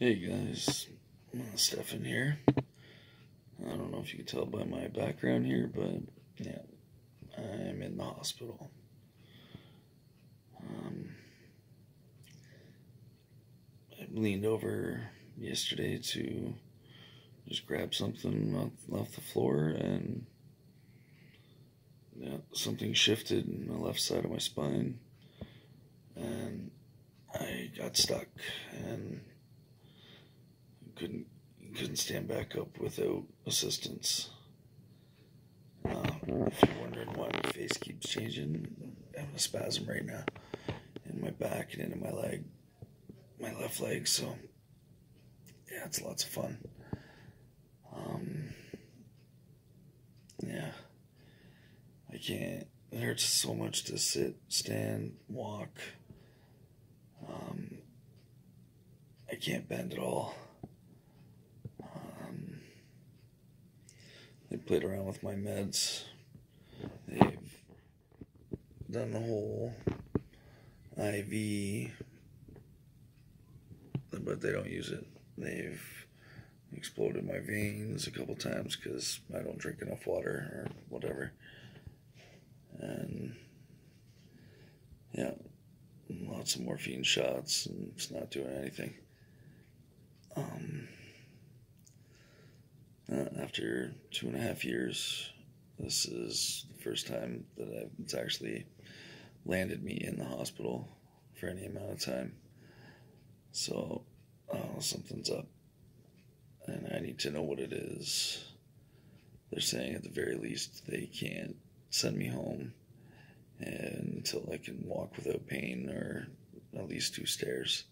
Hey guys, Stephen here. I don't know if you can tell by my background here, but yeah, I'm in the hospital. Um, I leaned over yesterday to just grab something off, the floor and yeah, something shifted in the left side of my spine and I got stuck and couldn't couldn't stand back up without assistance. Uh, if you're wondering why my face keeps changing, I'm having a spasm right now in my back and into my leg, my left leg. So yeah, it's lots of fun. Um, yeah, I can't. It hurts so much to sit, stand, walk. Um, I can't bend at all. They played around with my meds. They've done the whole IV, but they don't use it. They've exploded my veins a couple times because I don't drink enough water or whatever. And yeah, lots of morphine shots, and it's not doing anything. Um, uh, after two and a half years, this is the first time that I've, it's actually landed me in the hospital for any amount of time. So, uh, something's up, and I need to know what it is. They're saying at the very least they can't send me home until I can walk without pain or at least two stairs.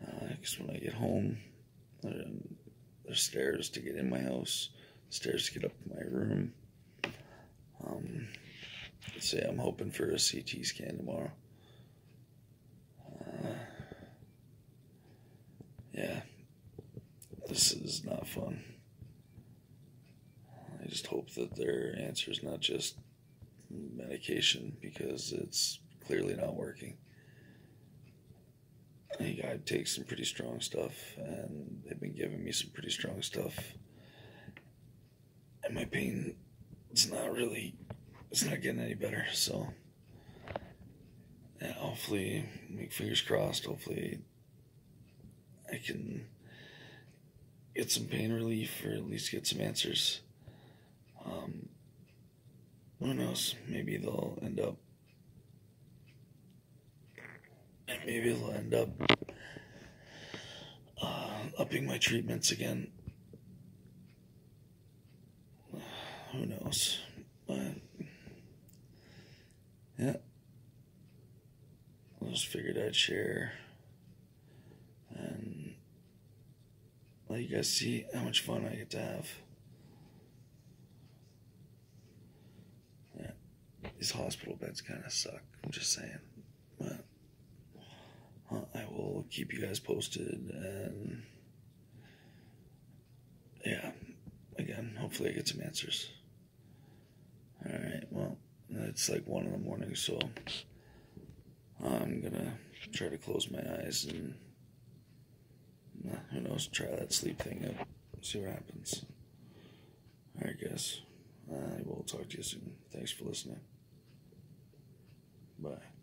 Because uh, when I get home, stairs to get in my house, stairs to get up to my room. Um, let's say I'm hoping for a CT scan tomorrow. Uh, yeah, this is not fun. I just hope that their answer is not just medication because it's clearly not working. Think I take some pretty strong stuff, and they've been giving me some pretty strong stuff. And my pain, it's not really, it's not getting any better. So, yeah, hopefully, make fingers crossed. Hopefully, I can get some pain relief, or at least get some answers. Um, who knows? Maybe they'll end up maybe it'll end up uh, upping my treatments again. Who knows? But yeah, I just figured I'd share and let you guys see how much fun I get to have. Yeah, these hospital beds kind of suck. I'm just saying, keep you guys posted and yeah, again, hopefully I get some answers. Alright, well, it's like one in the morning, so I'm gonna try to close my eyes and who knows, try that sleep thing out, see what happens. Alright, guys, I will talk to you soon. Thanks for listening. Bye.